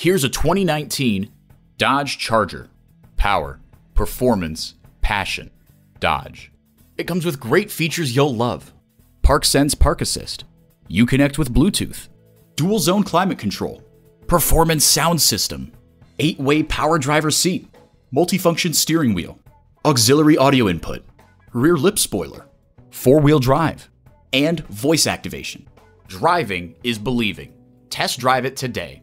Here's a 2019 Dodge Charger. Power, performance, passion. Dodge. It comes with great features you'll love. ParkSense Park Assist. Uconnect with Bluetooth. Dual zone climate control. Performance sound system. 8-way power driver seat. Multifunction steering wheel. Auxiliary audio input. Rear lip spoiler. Four-wheel drive. And voice activation. Driving is believing. Test drive it today.